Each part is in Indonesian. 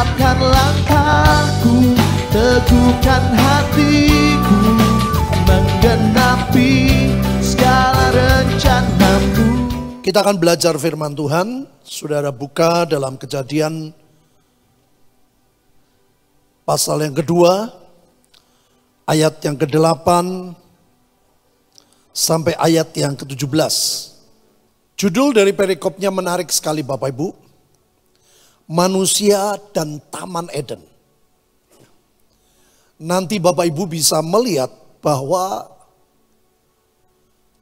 Tetapkan langkahku Teguhkan hatiku Menggenapi segala rencanamu Kita akan belajar firman Tuhan. Saudara buka dalam kejadian pasal yang kedua, ayat yang ke-8 sampai ayat yang ke-17. Judul dari perikopnya menarik sekali Bapak Ibu. Manusia dan Taman Eden. Nanti Bapak Ibu bisa melihat bahwa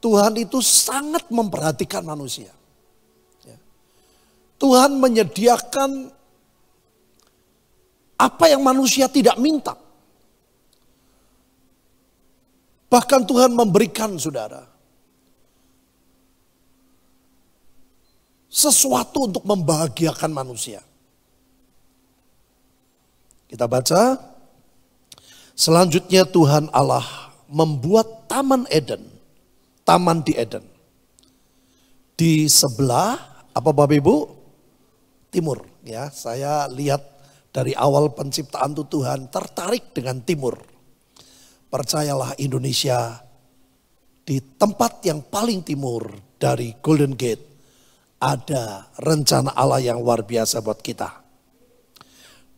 Tuhan itu sangat memperhatikan manusia. Ya. Tuhan menyediakan apa yang manusia tidak minta. Bahkan Tuhan memberikan saudara. Sesuatu untuk membahagiakan manusia. Kita baca. Selanjutnya Tuhan Allah membuat taman Eden. Taman di Eden. Di sebelah apa Bapak Ibu? Timur ya. Saya lihat dari awal penciptaan itu Tuhan tertarik dengan timur. Percayalah Indonesia di tempat yang paling timur dari Golden Gate ada rencana Allah yang luar biasa buat kita.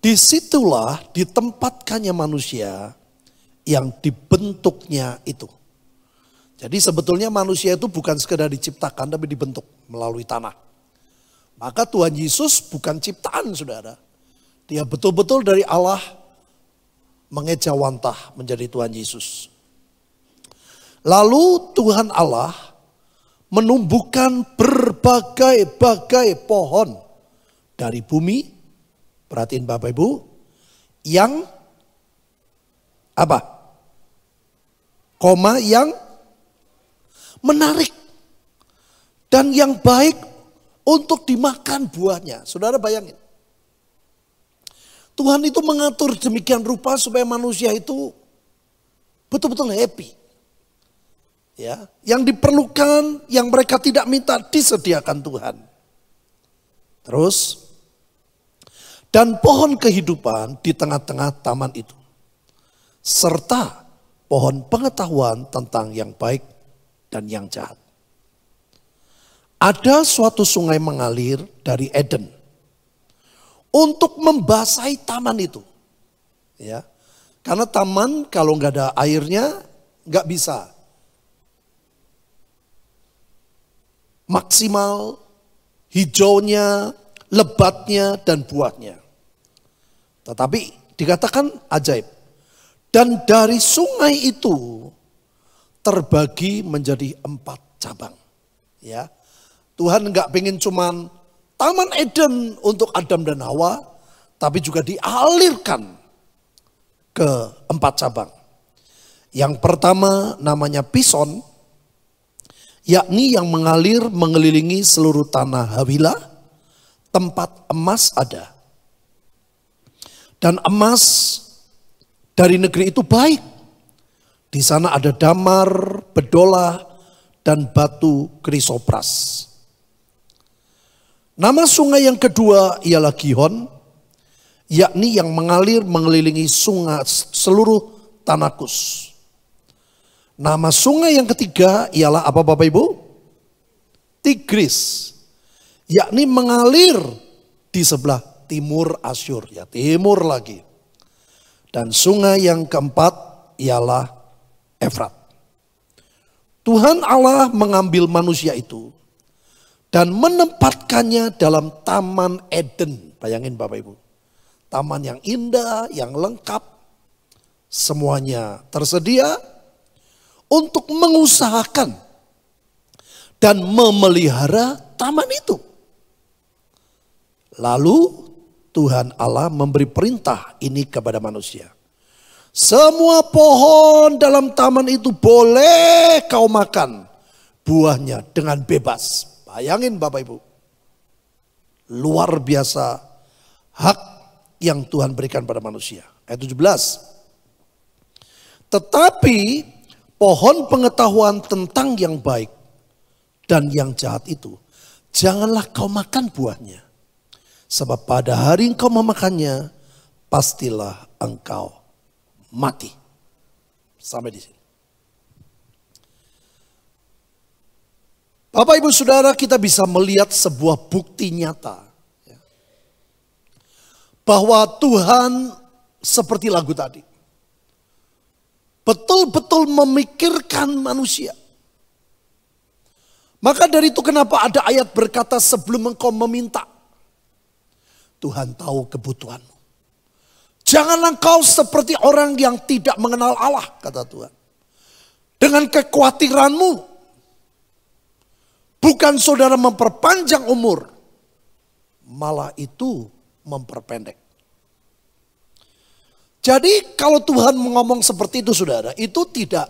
Di situlah ditempatkannya manusia yang dibentuknya itu. Jadi sebetulnya manusia itu bukan sekedar diciptakan tapi dibentuk melalui tanah. Maka Tuhan Yesus bukan ciptaan saudara. Dia betul-betul dari Allah mengejawantah menjadi Tuhan Yesus. Lalu Tuhan Allah menumbuhkan berbagai-bagai pohon dari bumi. Perhatiin Bapak Ibu. Yang apa? Koma yang menarik. Dan yang baik untuk dimakan buahnya. Saudara bayangin. Tuhan itu mengatur demikian rupa supaya manusia itu betul-betul happy. Ya, yang diperlukan, yang mereka tidak minta disediakan Tuhan. Terus dan pohon kehidupan di tengah-tengah taman itu. Serta pohon pengetahuan tentang yang baik dan yang jahat. Ada suatu sungai mengalir dari Eden untuk membasahi taman itu. Ya. Karena taman kalau nggak ada airnya nggak bisa maksimal hijaunya, lebatnya dan buahnya. Tetapi dikatakan ajaib. Dan dari sungai itu terbagi menjadi empat cabang. Ya, Tuhan nggak pengen cuman Taman Eden untuk Adam dan Hawa, tapi juga dialirkan ke empat cabang. Yang pertama namanya Pison, yakni yang mengalir mengelilingi seluruh tanah Hawila, tempat emas ada. Dan emas dari negeri itu baik. Di sana ada damar, bedola, dan batu krisopras. Nama sungai yang kedua ialah Gihon, yakni yang mengalir mengelilingi sungai seluruh tanah Kus. Nama sungai yang ketiga ialah apa Bapak Ibu? Tigris, yakni mengalir di sebelah timur Asyur, ya timur lagi. Dan sungai yang keempat ialah Efrat. Tuhan Allah mengambil manusia itu dan menempatkannya dalam taman Eden. Bayangin Bapak Ibu. Taman yang indah, yang lengkap, semuanya tersedia untuk mengusahakan dan memelihara taman itu. Lalu Tuhan Allah memberi perintah ini kepada manusia. Semua pohon dalam taman itu boleh kau makan buahnya dengan bebas. Bayangin Bapak Ibu. Luar biasa hak yang Tuhan berikan pada manusia. Ayat 17. Tetapi pohon pengetahuan tentang yang baik dan yang jahat itu, janganlah kau makan buahnya. Sebab pada hari engkau memakannya, pastilah engkau mati. Sampai di sini. Bapak ibu saudara kita bisa melihat sebuah bukti nyata. ya. Bahwa Tuhan seperti lagu tadi. Betul-betul memikirkan manusia. Maka dari itu kenapa ada ayat berkata sebelum engkau meminta. Tuhan tahu kebutuhanmu. Janganlah engkau seperti orang yang tidak mengenal Allah kata Tuhan. Dengan kekhawatiranmu Bukan saudara memperpanjang umur, malah itu memperpendek. Jadi kalau Tuhan ngomong seperti itu saudara, itu tidak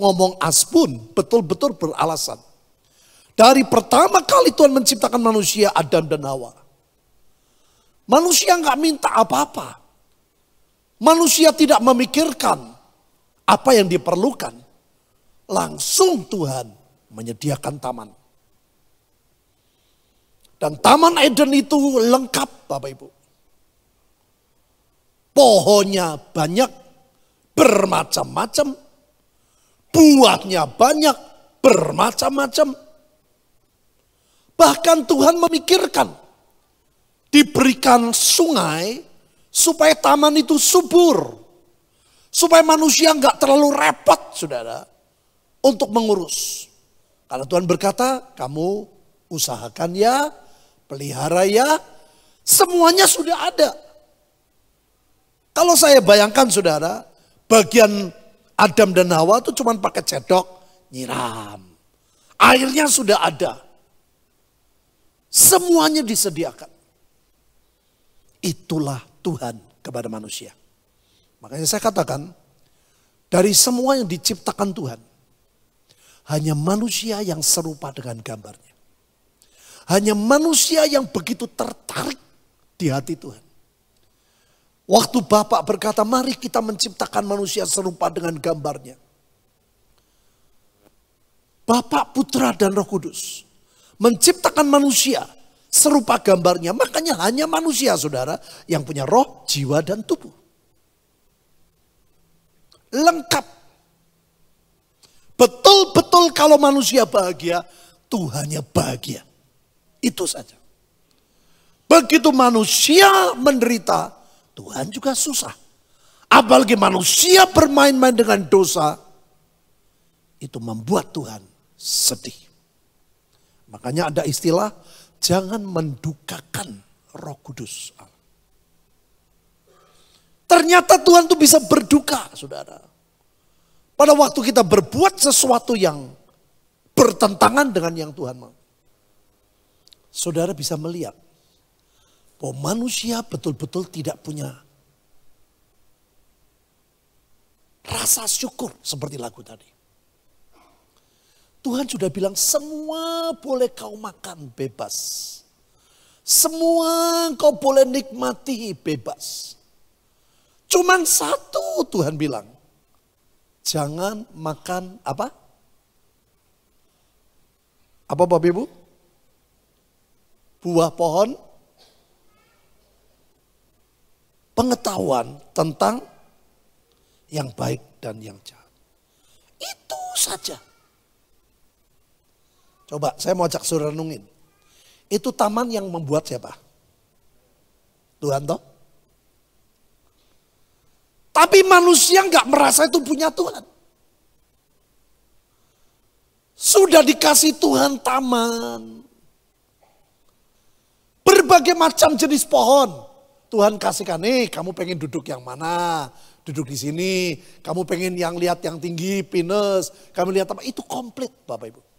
ngomong aspun, betul-betul beralasan. Dari pertama kali Tuhan menciptakan manusia, Adam dan Hawa. Manusia nggak minta apa-apa. Manusia tidak memikirkan apa yang diperlukan. Langsung Tuhan menyediakan taman. Dan Taman Eden itu lengkap Bapak Ibu. Pohonnya banyak, bermacam-macam. Buahnya banyak, bermacam-macam. Bahkan Tuhan memikirkan diberikan sungai supaya taman itu subur. Supaya manusia nggak terlalu repot, saudara, untuk mengurus. Karena Tuhan berkata, kamu usahakan ya, pelihara ya, semuanya sudah ada. Kalau saya bayangkan saudara, bagian Adam dan Hawa itu cuma pakai cedok, nyiram. Airnya sudah ada. Semuanya disediakan. Itulah Tuhan kepada manusia. Makanya saya katakan, dari semua yang diciptakan Tuhan, hanya manusia yang serupa dengan gambarnya. Hanya manusia yang begitu tertarik di hati Tuhan. Waktu Bapak berkata, mari kita menciptakan manusia serupa dengan gambarnya. Bapak, Putra, dan Roh Kudus menciptakan manusia serupa gambarnya. Makanya hanya manusia, saudara, yang punya roh, jiwa, dan tubuh. Lengkap. Betul-betul kalau manusia bahagia, Tuhannya bahagia. Itu saja. Begitu manusia menderita, Tuhan juga susah. Apalagi manusia bermain-main dengan dosa, itu membuat Tuhan sedih. Makanya ada istilah, jangan mendukakan roh kudus. Ternyata Tuhan itu bisa berduka, saudara. Pada waktu kita berbuat sesuatu yang bertentangan dengan yang Tuhan mau saudara bisa melihat bahwa manusia betul-betul tidak punya rasa syukur seperti lagu tadi. Tuhan sudah bilang semua boleh kau makan bebas. Semua kau boleh nikmati bebas. Cuman satu Tuhan bilang. Jangan makan apa? Apa Bapak Ibu? buah pohon pengetahuan tentang yang baik dan yang jahat. Itu saja. Coba saya mau ajak saudara renungin. Itu taman yang membuat siapa? Tuhan toh? Tapi manusia nggak merasa itu punya Tuhan. Sudah dikasih Tuhan taman, Berbagai macam jenis pohon. Tuhan kasihkan, nih kamu pengen duduk yang mana? Duduk di sini. Kamu pengen yang lihat yang tinggi, pinus. Kamu lihat apa? Itu komplit Bapak Ibu.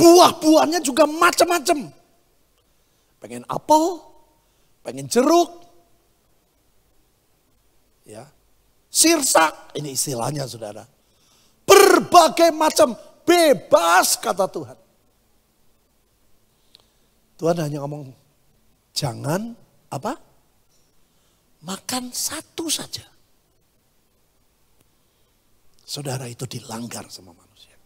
Buah-buahnya juga macam-macam. Pengen apel, pengen jeruk, ya, sirsak, ini istilahnya saudara. Berbagai macam, bebas kata Tuhan. Tuhan hanya ngomong, jangan apa? Makan satu saja. Saudara itu dilanggar sama manusia.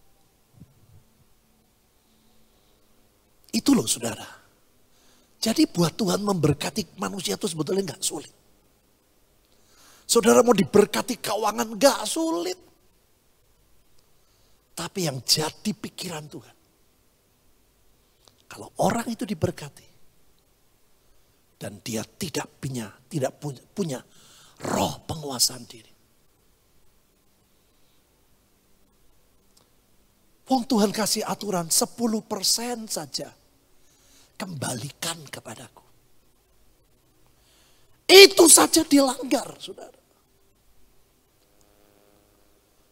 Itu loh saudara. Jadi buat Tuhan memberkati manusia itu sebetulnya nggak sulit. Saudara mau diberkati keuangan nggak sulit. Tapi yang jadi pikiran Tuhan. Kalau orang itu diberkati. Dan dia tidak punya, tidak punya, punya roh penguasaan diri. Wong Tuhan kasih aturan 10% saja. Kembalikan kepadaku. Itu saja dilanggar, saudara.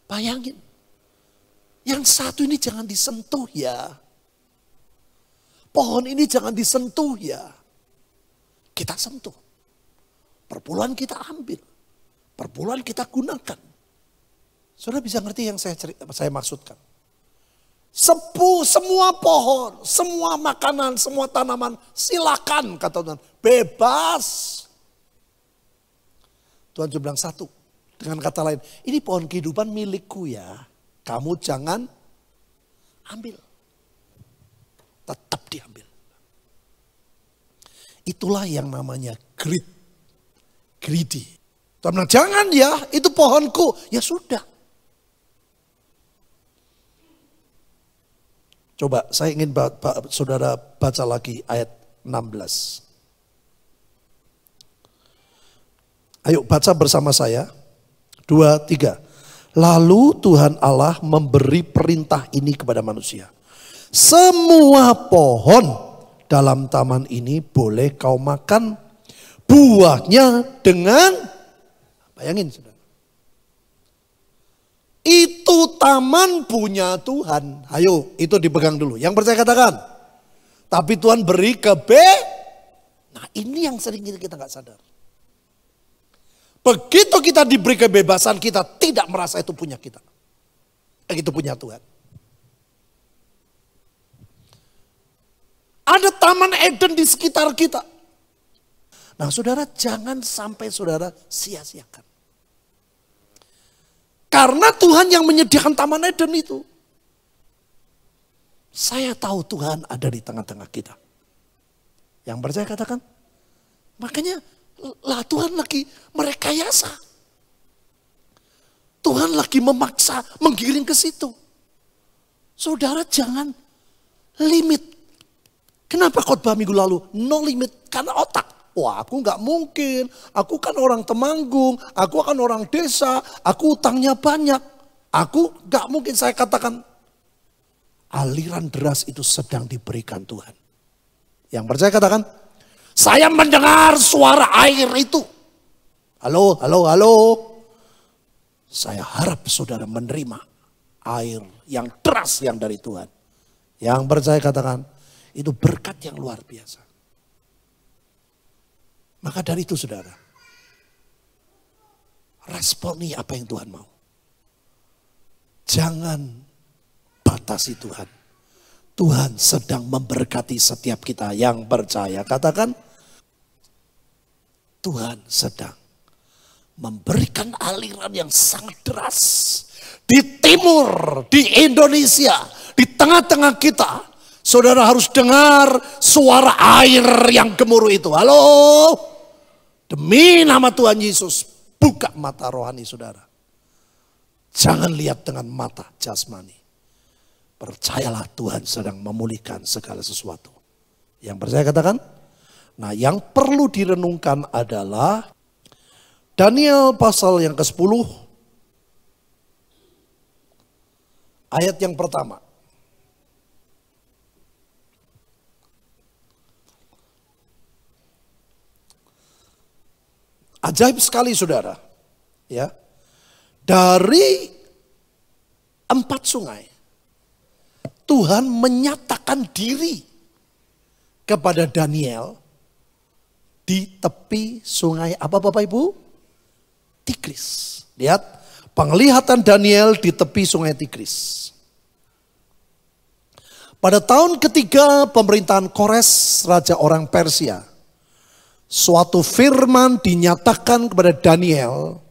Bayangin. Yang satu ini jangan disentuh ya. Pohon ini jangan disentuh ya. Kita sentuh. Perpuluhan kita ambil. Perpuluhan kita gunakan. Saudara bisa ngerti yang saya, cerita, saya maksudkan. Sepu, semua pohon, semua makanan, semua tanaman, silakan kata Tuhan. Bebas. Tuhan juga bilang satu. Dengan kata lain, ini pohon kehidupan milikku ya. Kamu jangan ambil. Tetap diambil. Itulah yang namanya greed. Greedy. Tuhan bilang, jangan ya, itu pohonku. Ya sudah, Coba saya ingin ba ba saudara baca lagi ayat 16. Ayo baca bersama saya. Dua, tiga. Lalu Tuhan Allah memberi perintah ini kepada manusia. Semua pohon dalam taman ini boleh kau makan buahnya dengan bayangin saudara itu taman punya Tuhan. Ayo, itu dipegang dulu. Yang percaya katakan. Tapi Tuhan beri ke B. Nah ini yang sering kita nggak sadar. Begitu kita diberi kebebasan, kita tidak merasa itu punya kita. Eh, itu punya Tuhan. Ada taman Eden di sekitar kita. Nah saudara jangan sampai saudara sia-siakan. Karena Tuhan yang menyediakan Taman Eden itu. Saya tahu Tuhan ada di tengah-tengah kita. Yang percaya katakan. Makanya lah Tuhan lagi merekayasa. Tuhan lagi memaksa menggiring ke situ. Saudara jangan limit. Kenapa khotbah minggu lalu? No limit karena otak. Wah aku nggak mungkin, aku kan orang Temanggung, aku kan orang desa, aku utangnya banyak. Aku nggak mungkin saya katakan aliran deras itu sedang diberikan Tuhan. Yang percaya katakan, saya mendengar suara air itu. Halo, halo, halo. Saya harap saudara menerima air yang deras yang dari Tuhan. Yang percaya katakan, itu berkat yang luar biasa. Maka dari itu saudara, responi apa yang Tuhan mau. Jangan batasi Tuhan. Tuhan sedang memberkati setiap kita yang percaya. Katakan, Tuhan sedang memberikan aliran yang sangat deras. Di timur, di Indonesia, di tengah-tengah kita. Saudara harus dengar suara air yang gemuruh itu. Halo? Demi nama Tuhan Yesus, buka mata rohani saudara. Jangan lihat dengan mata jasmani. Percayalah Tuhan sedang memulihkan segala sesuatu. Yang percaya katakan? Nah yang perlu direnungkan adalah Daniel pasal yang ke-10 ayat yang pertama. Ajaib sekali saudara. Ya. Dari empat sungai. Tuhan menyatakan diri kepada Daniel di tepi sungai apa Bapak Ibu? Tigris. Lihat, penglihatan Daniel di tepi sungai Tigris. Pada tahun ketiga pemerintahan Kores, Raja orang Persia suatu firman dinyatakan kepada Daniel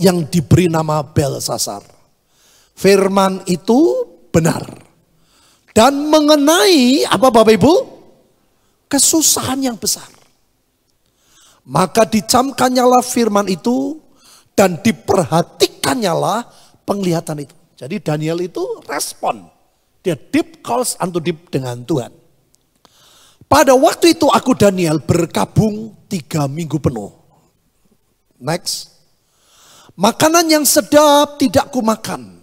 yang diberi nama Belsasar. Firman itu benar. Dan mengenai apa Bapak Ibu? kesusahan yang besar. Maka dicamkannyalah firman itu dan diperhatikannyalah penglihatan itu. Jadi Daniel itu respon. Dia deep calls unto deep dengan Tuhan. Pada waktu itu aku Daniel berkabung tiga minggu penuh. Next. Makanan yang sedap tidak kumakan.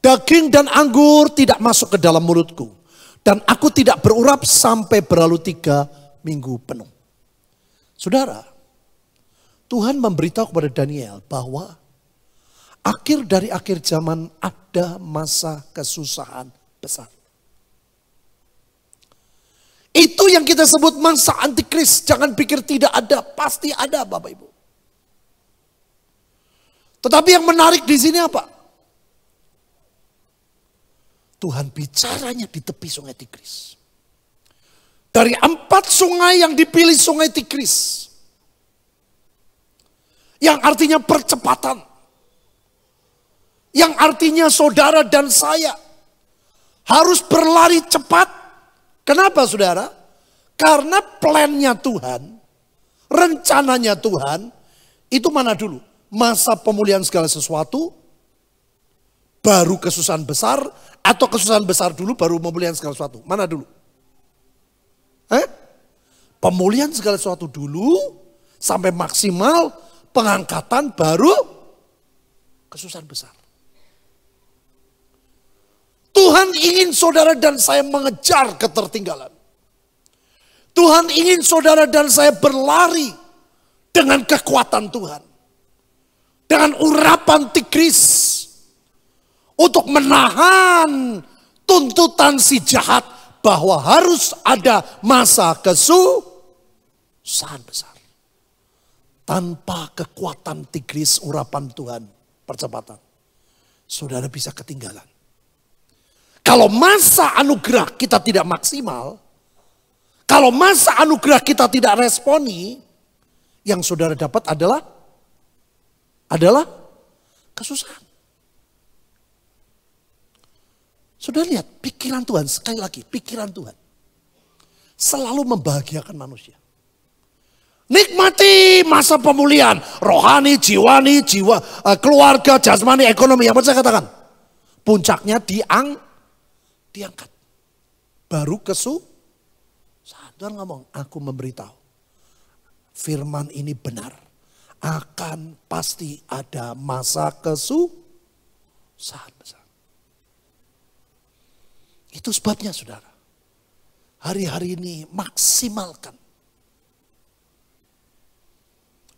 Daging dan anggur tidak masuk ke dalam mulutku. Dan aku tidak berurap sampai berlalu tiga minggu penuh. Saudara, Tuhan memberitahu kepada Daniel bahwa akhir dari akhir zaman ada masa kesusahan besar. Itu yang kita sebut masa antikris. Jangan pikir tidak ada, pasti ada Bapak Ibu. Tetapi yang menarik di sini apa? Tuhan bicaranya di tepi sungai Tigris. Dari empat sungai yang dipilih sungai Tigris. Yang artinya percepatan. Yang artinya saudara dan saya harus berlari cepat. Kenapa saudara? Karena plannya Tuhan, rencananya Tuhan, itu mana dulu? masa pemulihan segala sesuatu, baru kesusahan besar, atau kesusahan besar dulu baru pemulihan segala sesuatu? Mana dulu? Eh? Pemulihan segala sesuatu dulu, sampai maksimal, pengangkatan baru kesusahan besar. Tuhan ingin saudara dan saya mengejar ketertinggalan. Tuhan ingin saudara dan saya berlari dengan kekuatan Tuhan dengan urapan tigris untuk menahan tuntutan si jahat bahwa harus ada masa kesusahan besar. Tanpa kekuatan tigris urapan Tuhan percepatan. Saudara bisa ketinggalan. Kalau masa anugerah kita tidak maksimal, kalau masa anugerah kita tidak responi, yang saudara dapat adalah adalah kesusahan. Sudah lihat pikiran Tuhan, sekali lagi pikiran Tuhan. Selalu membahagiakan manusia. Nikmati masa pemulihan. Rohani, jiwani, jiwa, eh, keluarga, jasmani, ekonomi. Yang saya katakan. Puncaknya diang, diangkat. Baru kesu. Tuhan ngomong, aku memberitahu. Firman ini benar akan pasti ada masa kesusahan besar. Itu sebabnya saudara. Hari-hari ini maksimalkan.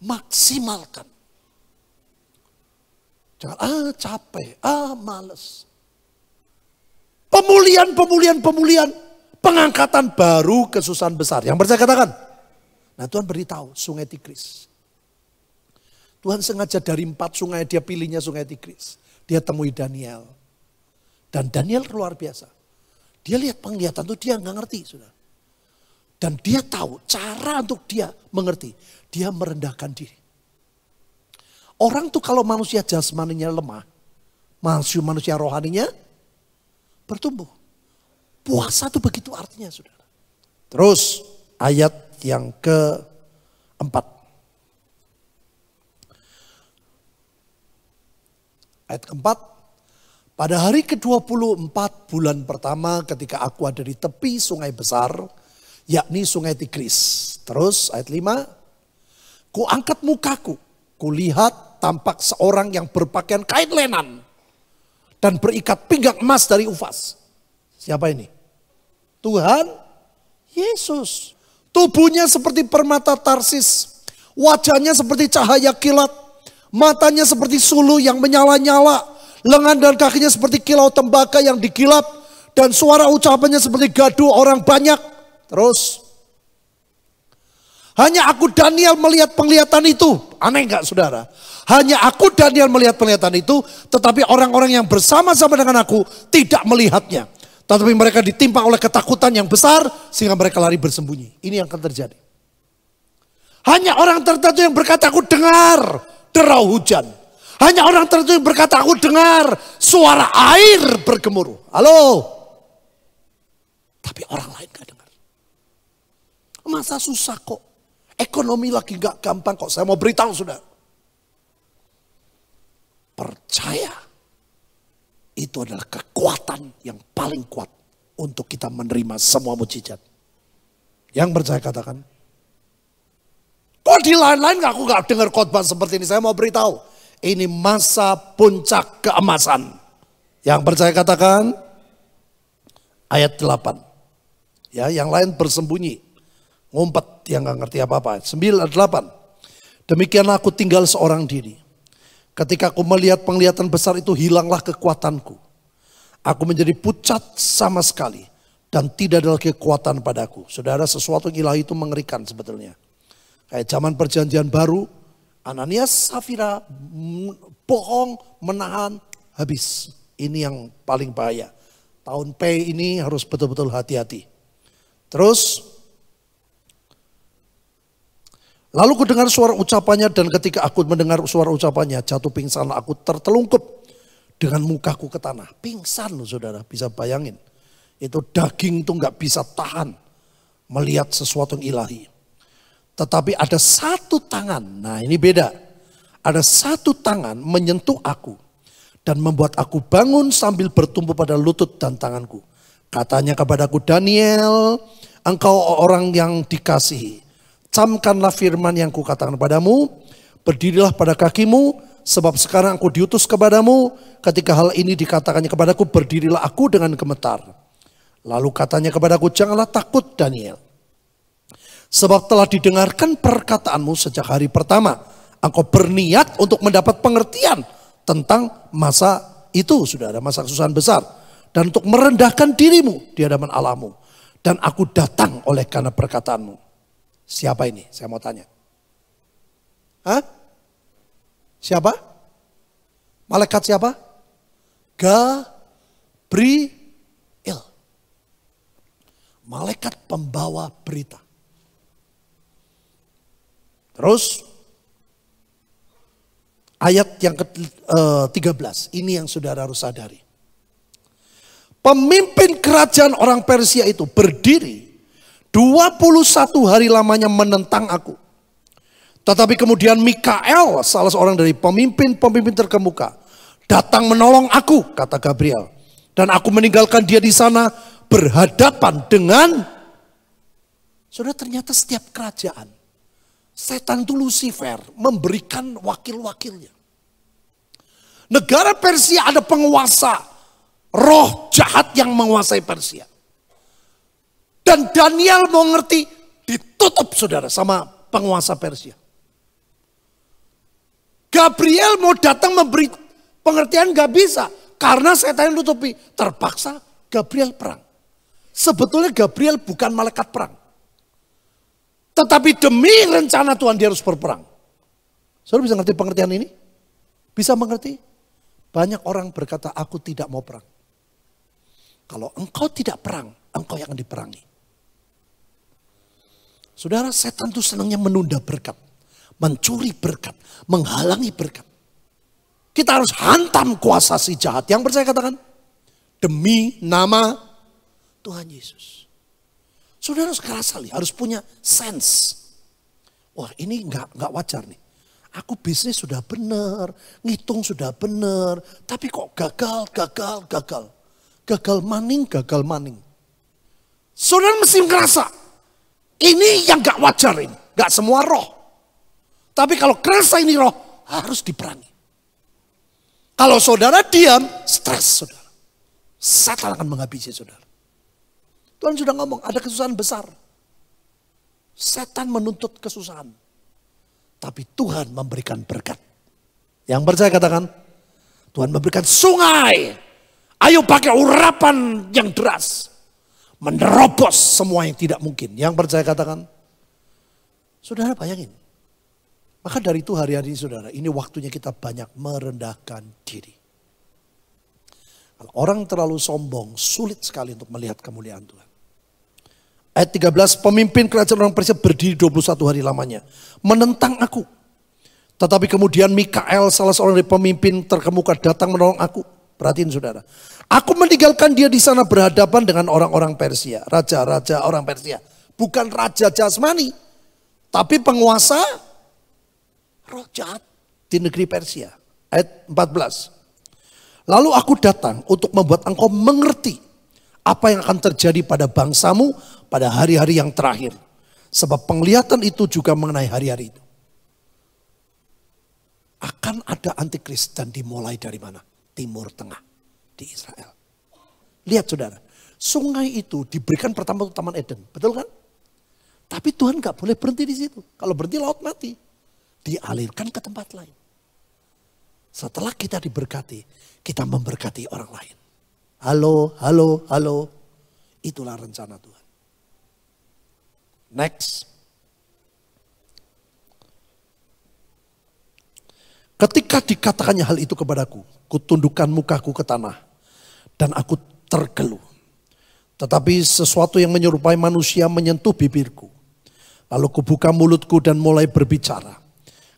Maksimalkan. Jangan, ah capek, ah males. Pemulihan, pemulihan, pemulihan. Pengangkatan baru kesusahan besar. Yang percaya katakan. Nah Tuhan beritahu sungai Tigris. Tuhan sengaja dari empat sungai dia pilihnya sungai Tigris. Dia temui Daniel. Dan Daniel luar biasa. Dia lihat penglihatan itu dia nggak ngerti. Sudah. Dan dia tahu cara untuk dia mengerti. Dia merendahkan diri. Orang tuh kalau manusia jasmaninya lemah. Manusia, manusia rohaninya bertumbuh. Puasa itu begitu artinya saudara. Terus ayat yang keempat. Ayat keempat, pada hari ke-24 bulan pertama ketika aku ada di tepi sungai besar, yakni sungai Tigris. Terus ayat 5, ku angkat mukaku, ku lihat tampak seorang yang berpakaian kain lenan dan berikat pinggang emas dari ufas. Siapa ini? Tuhan Yesus. Tubuhnya seperti permata tarsis, wajahnya seperti cahaya kilat, Matanya seperti sulu yang menyala-nyala. Lengan dan kakinya seperti kilau tembaga yang dikilap. Dan suara ucapannya seperti gaduh orang banyak. Terus. Hanya aku Daniel melihat penglihatan itu. Aneh gak saudara? Hanya aku Daniel melihat penglihatan itu. Tetapi orang-orang yang bersama-sama dengan aku tidak melihatnya. Tetapi mereka ditimpa oleh ketakutan yang besar. Sehingga mereka lari bersembunyi. Ini yang akan terjadi. Hanya orang tertentu yang berkata aku dengar derau hujan. Hanya orang tertentu yang berkata, aku dengar suara air bergemuruh. Halo? Tapi orang lain gak dengar. Masa susah kok. Ekonomi lagi gak gampang kok. Saya mau beritahu sudah. Percaya. Itu adalah kekuatan yang paling kuat untuk kita menerima semua mujizat. Yang percaya katakan. Kok di lain-lain aku gak dengar khotbah seperti ini. Saya mau beritahu. Ini masa puncak keemasan. Yang percaya katakan. Ayat 8. Ya, yang lain bersembunyi. Ngumpet yang gak ngerti apa-apa. 9 8. Demikianlah aku tinggal seorang diri. Ketika aku melihat penglihatan besar itu hilanglah kekuatanku. Aku menjadi pucat sama sekali dan tidak ada kekuatan padaku. Saudara, sesuatu yang ilahi itu mengerikan sebetulnya. Kayak zaman perjanjian baru, Ananias Safira bohong, menahan, habis. Ini yang paling bahaya. Tahun P ini harus betul-betul hati-hati. Terus, lalu ku dengar suara ucapannya dan ketika aku mendengar suara ucapannya, jatuh pingsan aku tertelungkup dengan mukaku ke tanah. Pingsan loh saudara, bisa bayangin. Itu daging itu nggak bisa tahan melihat sesuatu yang ilahi. Tetapi ada satu tangan, nah ini beda. Ada satu tangan menyentuh aku dan membuat aku bangun sambil bertumbuh pada lutut dan tanganku. Katanya kepadaku, Daniel, engkau orang yang dikasihi. Camkanlah firman yang kukatakan padamu, berdirilah pada kakimu, Sebab sekarang aku diutus kepadamu, ketika hal ini dikatakannya kepadaku, berdirilah aku dengan gemetar. Lalu katanya kepadaku, janganlah takut Daniel. Sebab telah didengarkan perkataanmu sejak hari pertama. Engkau berniat untuk mendapat pengertian tentang masa itu, sudah ada masa kesusahan besar. Dan untuk merendahkan dirimu di hadapan Allahmu. Dan aku datang oleh karena perkataanmu. Siapa ini? Saya mau tanya. Hah? Siapa? Malaikat siapa? Gabriel. Malaikat pembawa berita. Terus ayat yang ke-13. Eh, ini yang saudara harus sadari. Pemimpin kerajaan orang Persia itu berdiri 21 hari lamanya menentang aku. Tetapi kemudian Mikael, salah seorang dari pemimpin-pemimpin terkemuka, datang menolong aku, kata Gabriel. Dan aku meninggalkan dia di sana berhadapan dengan Saudara ternyata setiap kerajaan setan itu Lucifer memberikan wakil-wakilnya. Negara Persia ada penguasa roh jahat yang menguasai Persia. Dan Daniel mau ngerti ditutup saudara sama penguasa Persia. Gabriel mau datang memberi pengertian gak bisa. Karena setan tutupi. Terpaksa Gabriel perang. Sebetulnya Gabriel bukan malaikat perang. Tetapi demi rencana Tuhan dia harus berperang. Saudara bisa ngerti pengertian ini? Bisa mengerti? Banyak orang berkata aku tidak mau perang. Kalau engkau tidak perang, engkau yang akan diperangi. Saudara, setan itu senangnya menunda berkat mencuri berkat, menghalangi berkat. Kita harus hantam kuasa si jahat. Yang percaya katakan, demi nama Tuhan Yesus. Saudara harus keras sekali, harus punya sense. Wah ini nggak nggak wajar nih. Aku bisnis sudah benar, ngitung sudah benar, tapi kok gagal, gagal, gagal. Gagal maning, gagal maning. Saudara mesti ngerasa, ini yang gak wajar ini. Gak semua roh. Tapi kalau kerasa ini roh, harus diperangi. Kalau saudara diam, stres saudara. Setan akan menghabisi saudara. Tuhan sudah ngomong, ada kesusahan besar. Setan menuntut kesusahan. Tapi Tuhan memberikan berkat. Yang percaya katakan, Tuhan memberikan sungai. Ayo pakai urapan yang deras. Menerobos semua yang tidak mungkin. Yang percaya katakan, saudara bayangin. Maka dari itu hari-hari saudara, ini waktunya kita banyak merendahkan diri. Kalau orang terlalu sombong, sulit sekali untuk melihat kemuliaan Tuhan. Ayat 13, pemimpin kerajaan orang Persia berdiri 21 hari lamanya. Menentang aku. Tetapi kemudian Mikael, salah seorang dari pemimpin terkemuka datang menolong aku. Perhatiin saudara. Aku meninggalkan dia di sana berhadapan dengan orang-orang Persia. Raja-raja orang Persia. bukan raja jasmani, tapi penguasa roh jahat di negeri Persia. Ayat 14. Lalu aku datang untuk membuat engkau mengerti apa yang akan terjadi pada bangsamu pada hari-hari yang terakhir. Sebab penglihatan itu juga mengenai hari-hari itu. Akan ada antikris dan dimulai dari mana? Timur Tengah di Israel. Lihat saudara, sungai itu diberikan pertama untuk Taman Eden, betul kan? Tapi Tuhan gak boleh berhenti di situ. Kalau berhenti laut mati. Dialirkan ke tempat lain. Setelah kita diberkati, kita memberkati orang lain. Halo, halo, halo. Itulah rencana Tuhan. Next. Ketika dikatakannya hal itu kepadaku, kutundukkan mukaku ke tanah dan aku tergeluh. Tetapi sesuatu yang menyerupai manusia menyentuh bibirku. Lalu kubuka mulutku dan mulai berbicara.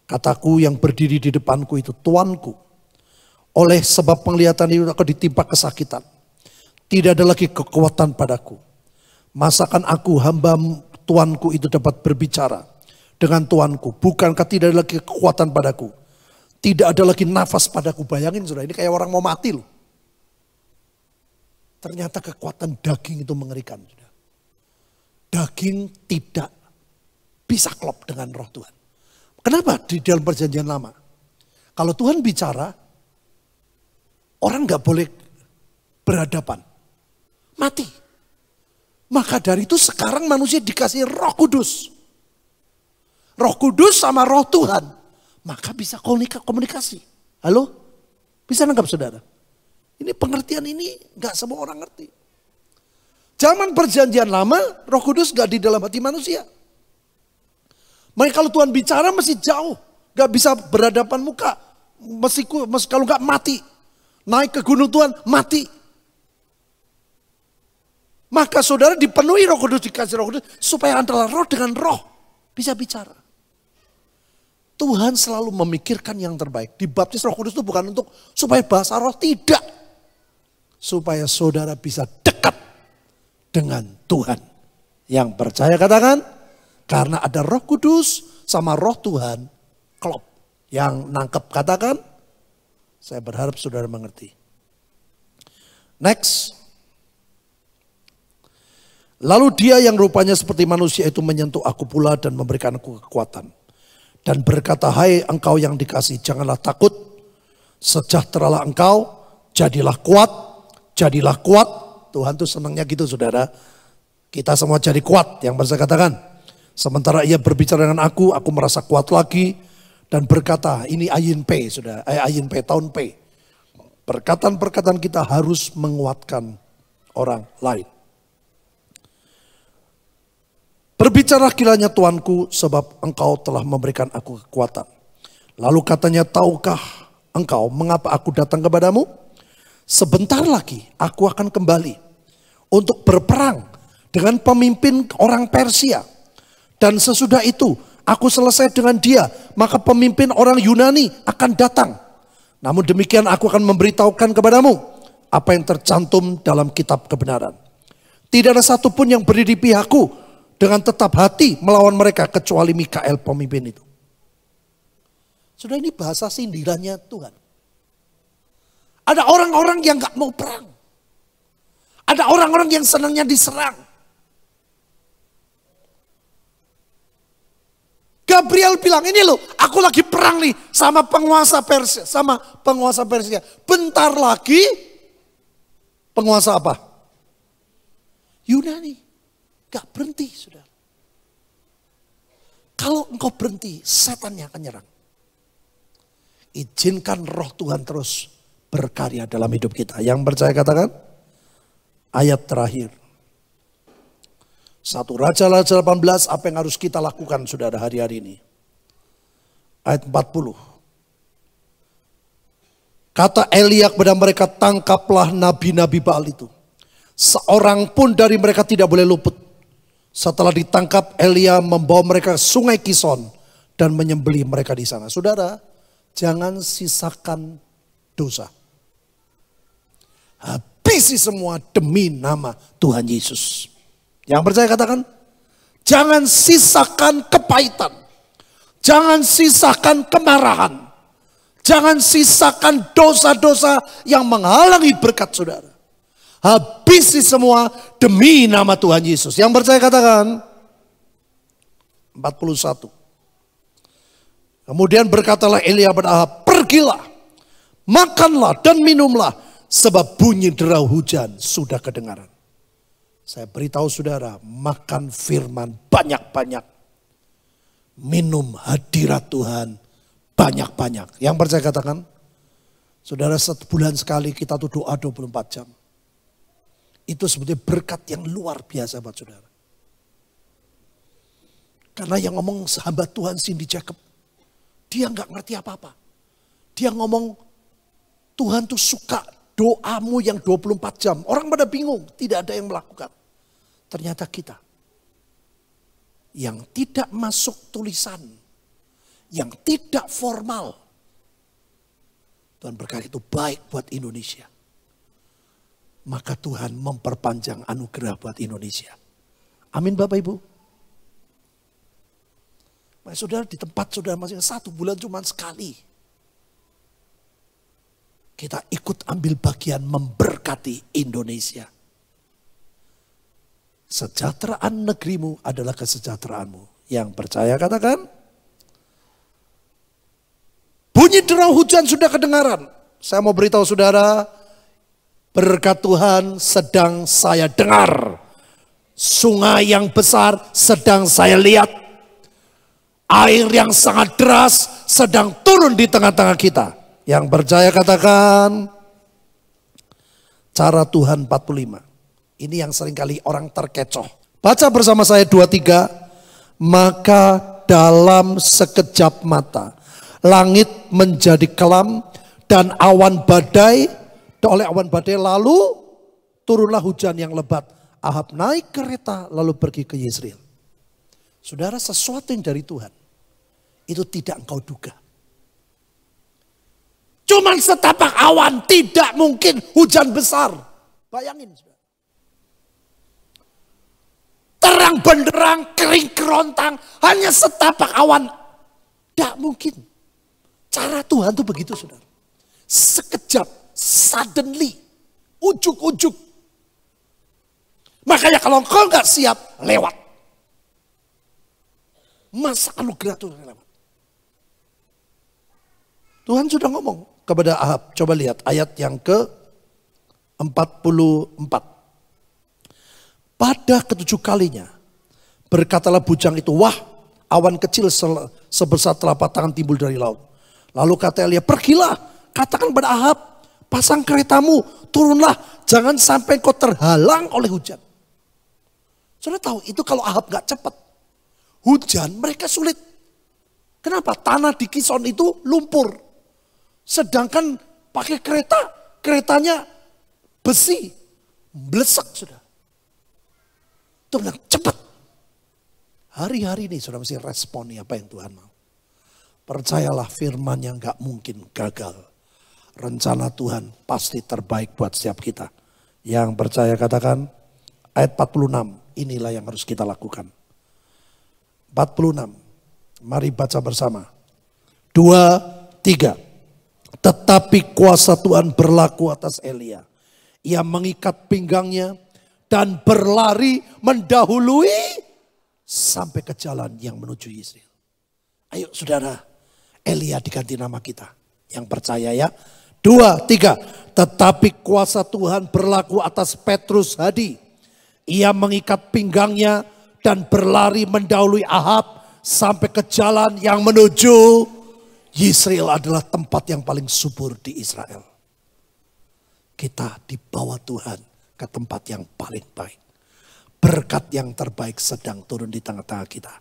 Kataku yang berdiri di depanku itu Tuanku. Oleh sebab penglihatan itu aku ditimpa kesakitan. Tidak ada lagi kekuatan padaku. Masakan aku hamba Tuanku itu dapat berbicara dengan Tuanku. Bukankah tidak ada lagi kekuatan padaku. Tidak ada lagi nafas padaku. Bayangin sudah ini kayak orang mau mati loh. Ternyata kekuatan daging itu mengerikan. Daging tidak bisa klop dengan roh Tuhan. Kenapa di dalam perjanjian lama? Kalau Tuhan bicara, orang nggak boleh berhadapan. Mati. Maka dari itu sekarang manusia dikasih roh kudus. Roh kudus sama roh Tuhan. Maka bisa komunikasi. Halo? Bisa nangkap saudara? Ini pengertian ini nggak semua orang ngerti. Zaman perjanjian lama, roh kudus gak di dalam hati manusia. Makanya kalau Tuhan bicara masih jauh. Gak bisa berhadapan muka. Masih, masih kalau gak mati. Naik ke gunung Tuhan mati. Maka saudara dipenuhi roh kudus, dikasih roh kudus. Supaya antara roh dengan roh bisa bicara. Tuhan selalu memikirkan yang terbaik. Dibaptis roh kudus itu bukan untuk supaya bahasa roh. Tidak. Supaya saudara bisa dekat dengan Tuhan. Yang percaya katakan, karena ada roh kudus sama roh Tuhan klop. Yang nangkep katakan, saya berharap saudara mengerti. Next. Lalu dia yang rupanya seperti manusia itu menyentuh aku pula dan memberikan aku kekuatan. Dan berkata, hai engkau yang dikasih, janganlah takut. Sejahteralah engkau, jadilah kuat, jadilah kuat. Tuhan tuh senangnya gitu saudara. Kita semua jadi kuat, yang bisa katakan. Sementara ia berbicara dengan aku, aku merasa kuat lagi dan berkata, ini ayin P sudah, eh, ayin P tahun P. Perkataan-perkataan kita harus menguatkan orang lain. Berbicara kiranya Tuanku sebab engkau telah memberikan aku kekuatan. Lalu katanya, tahukah engkau mengapa aku datang kepadamu? Sebentar lagi aku akan kembali untuk berperang dengan pemimpin orang Persia dan sesudah itu aku selesai dengan dia, maka pemimpin orang Yunani akan datang. Namun demikian aku akan memberitahukan kepadamu apa yang tercantum dalam kitab kebenaran. Tidak ada satupun yang berdiri di pihakku dengan tetap hati melawan mereka kecuali Mikael pemimpin itu. Sudah ini bahasa sindirannya Tuhan. Ada orang-orang yang gak mau perang. Ada orang-orang yang senangnya diserang. Gabriel bilang, ini loh, aku lagi perang nih sama penguasa Persia, sama penguasa Persia. Bentar lagi, penguasa apa? Yunani. Gak berhenti, sudah. Kalau engkau berhenti, setannya akan nyerang. Izinkan roh Tuhan terus berkarya dalam hidup kita. Yang percaya katakan, ayat terakhir. Satu Raja-Raja 18 apa yang harus kita lakukan saudara hari-hari ini. Ayat 40. Kata Elia kepada mereka tangkaplah nabi-nabi Baal itu. Seorang pun dari mereka tidak boleh luput. Setelah ditangkap Elia membawa mereka ke sungai Kison dan menyembeli mereka di sana. Saudara, jangan sisakan dosa. Habisi semua demi nama Tuhan Yesus. Yang percaya katakan, Jangan sisakan kepahitan. Jangan sisakan kemarahan. Jangan sisakan dosa-dosa yang menghalangi berkat saudara. Habisi semua demi nama Tuhan Yesus. Yang percaya katakan 41. Kemudian berkatalah Elia pada Ahab, pergilah, makanlah dan minumlah, sebab bunyi derau hujan sudah kedengaran. Saya beritahu saudara, makan firman banyak-banyak. Minum hadirat Tuhan banyak-banyak. Yang percaya katakan, saudara sebulan sekali kita tuh doa 24 jam. Itu sebetulnya berkat yang luar biasa buat saudara. Karena yang ngomong sahabat Tuhan Cindy Jacob, dia nggak ngerti apa-apa. Dia ngomong Tuhan tuh suka doamu yang 24 jam. Orang pada bingung, tidak ada yang melakukan. Ternyata kita yang tidak masuk tulisan, yang tidak formal. Tuhan berkata itu baik buat Indonesia. Maka Tuhan memperpanjang anugerah buat Indonesia. Amin Bapak Ibu. Saudara di tempat saudara masing satu bulan cuma sekali. Kita ikut ambil bagian memberkati Indonesia. Sejahteraan negerimu adalah kesejahteraanmu. Yang percaya katakan. Bunyi derau hujan sudah kedengaran. Saya mau beritahu saudara, berkat Tuhan sedang saya dengar. Sungai yang besar sedang saya lihat. Air yang sangat deras sedang turun di tengah-tengah kita. Yang percaya katakan, cara Tuhan 45. Ini yang sering kali orang terkecoh. Baca bersama saya dua tiga. Maka dalam sekejap mata langit menjadi kelam dan awan badai oleh awan badai lalu turunlah hujan yang lebat. Ahab naik kereta lalu pergi ke Yisrael. Saudara sesuatu yang dari Tuhan itu tidak engkau duga. Cuman setapak awan tidak mungkin hujan besar. Bayangin terang benderang, kering kerontang, hanya setapak awan. Tidak mungkin. Cara Tuhan itu begitu saudara. Sekejap, suddenly, ujuk-ujuk. Makanya kalau engkau nggak siap, lewat. Masa anugerah Tuhan lewat. Tuhan sudah ngomong kepada Ahab. Coba lihat ayat yang ke 44. Pada ketujuh kalinya berkatalah bujang itu, wah awan kecil sebesar telapak tangan timbul dari laut. Lalu kata Elia, pergilah, katakan pada Ahab, pasang keretamu, turunlah, jangan sampai kau terhalang oleh hujan. Sudah tahu, itu kalau Ahab gak cepat, hujan mereka sulit. Kenapa? Tanah di Kison itu lumpur. Sedangkan pakai kereta, keretanya besi, blesek sudah. Tuh bilang cepat. Hari-hari ini sudah mesti respon apa yang Tuhan mau. Percayalah firman yang gak mungkin gagal. Rencana Tuhan pasti terbaik buat setiap kita. Yang percaya katakan ayat 46 inilah yang harus kita lakukan. 46. Mari baca bersama. Dua, tiga. Tetapi kuasa Tuhan berlaku atas Elia. Ia mengikat pinggangnya dan berlari mendahului sampai ke jalan yang menuju Israel. Ayo saudara, Elia diganti nama kita. Yang percaya ya. Dua, tiga. Tetapi kuasa Tuhan berlaku atas Petrus Hadi. Ia mengikat pinggangnya dan berlari mendahului Ahab sampai ke jalan yang menuju Yisrael adalah tempat yang paling subur di Israel. Kita dibawa Tuhan ke tempat yang paling baik. Berkat yang terbaik sedang turun di tengah-tengah kita.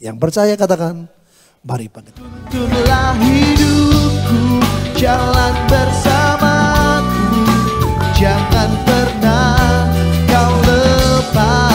Yang percaya katakan, mari pada. Tuntunlah hidupku, jalan bersamaku. Jangan pernah kau lepas.